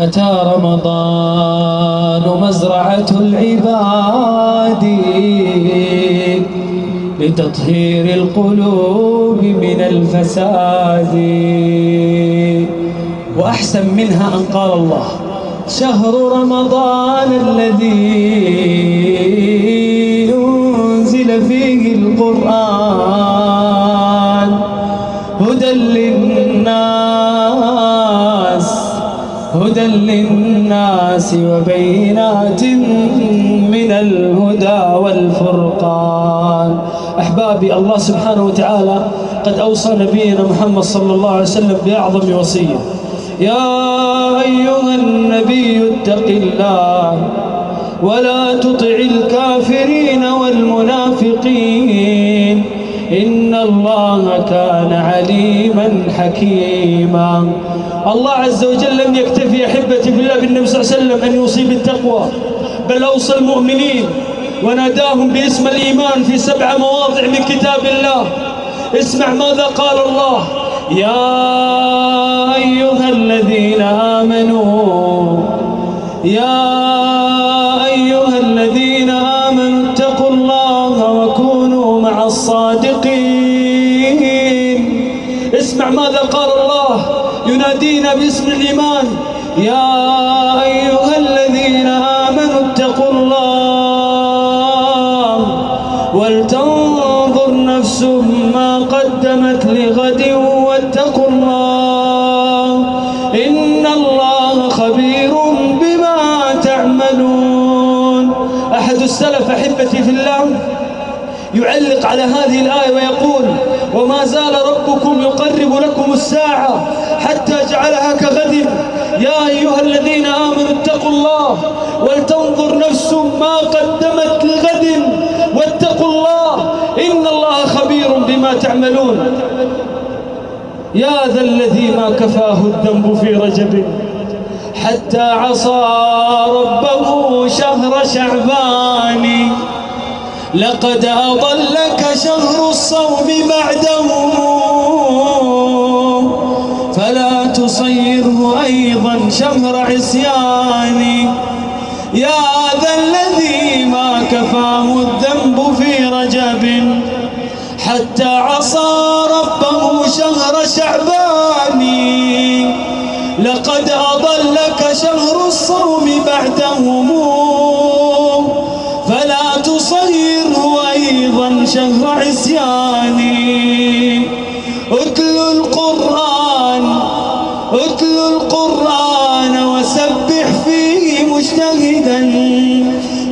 أتى رمضان مزرعة العباد لتطهير القلوب من الفساد. وأحسن منها أن قال الله شهر رمضان الذي هدى للناس وبينات من الهدى والفرقان. أحبابي الله سبحانه وتعالى قد أوصى نبينا محمد صلى الله عليه وسلم بأعظم وصية. يا أيها النبي اتق الله ولا تطع الكافرين إن الله كان عليما حكيما. الله عز وجل لم يكتفي أحبتي في الله بالنبي صلى الله عليه وسلم أن يوصي بالتقوى بل أوصى المؤمنين وناداهم باسم الإيمان في سبع مواضع من كتاب الله. اسمع ماذا قال الله. يا أيها الذين آمنوا يا الصادقين اسمع ماذا قال الله. ينادينا باسم الإيمان. يا أيها الذين آمنوا اتقوا الله ولتنظر نفس ما قدمت لغد واتقوا الله. إن الله خبير بما تعملون. أحد السلف أحبتي في الله. يعلق على هذه الآية ويقول وما زال ربكم يقرب لكم الساعة حتى جعلها كغد. يا أيها الذين آمنوا اتقوا الله ولتنظر نفس ما قدمت لغد. واتقوا الله إن الله خبير بما تعملون. يا ذا الذي ما كفاه الذنب في رجب حتى عصى ربه شهر شعبان. لقد أضلك شهر الصوم بعده. فلا تصيره أيضا شهر عصيان. يا ذا الذي ما كفاه الذنب في رجب. حتى عصى ربه شهر شعبان. اتل القرآن وسبح فيه مجتهدا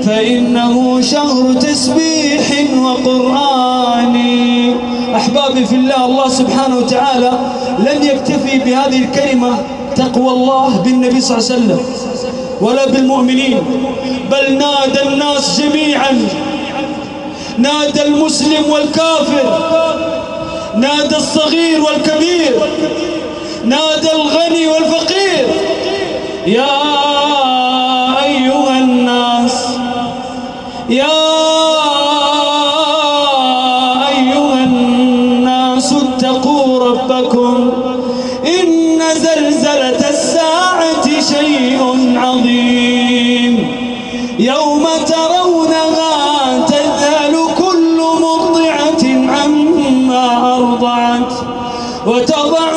فإنه شهر تسبيح وقرآن. أحبابي في الله الله سبحانه وتعالى لم يكتفي بهذه الكلمة تقوى الله بالنبي صلى الله عليه وسلم ولا بالمؤمنين بل نادى الناس جميعا. نادى المسلم والكافر نادى الصغير والكبير. نادى الغني والفقير. يا أيها الناس يا أيها الناس اتقوا ربكم. إن زلزلة الساعة شيء عظيم. يوم ترونها تذهل كل مرضعة عما أرضعت وتضع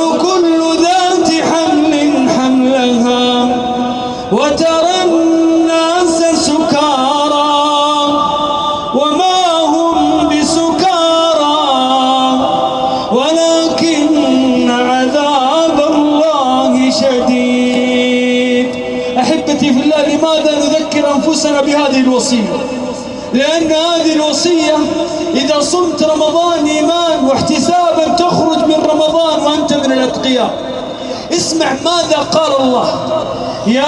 أحبتي في الله لماذا نذكر أنفسنا بهذه الوصية؟ لأن هذه الوصية إذا صمت رمضان إيمان واحتسابا تخرج من رمضان وأنت من الأتقياء. اسمع ماذا قال الله يا